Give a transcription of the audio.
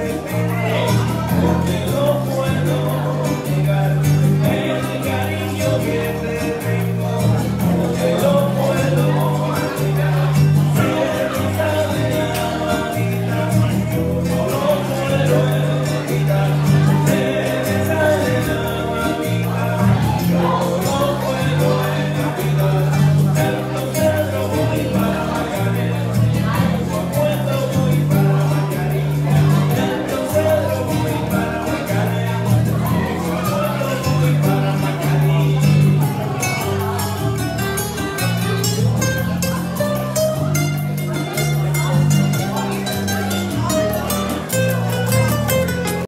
Te lo